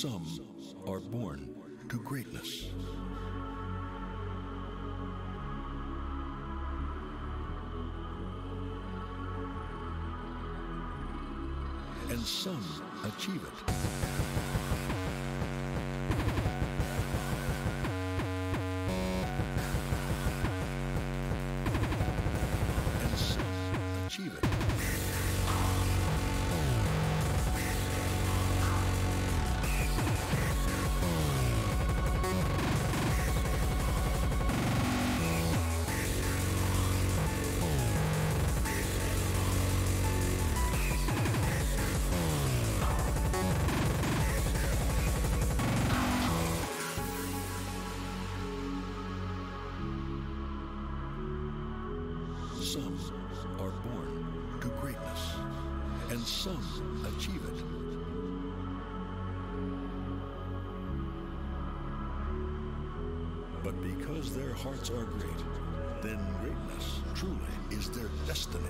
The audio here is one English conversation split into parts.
Some are born to greatness. And some achieve it. Some are born to greatness, and some achieve it. But because their hearts are great, then greatness truly is their destiny.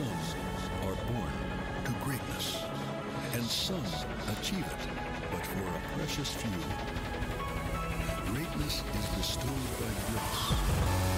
Some are born to greatness, and some achieve it, but for a precious few. Greatness is bestowed by grace.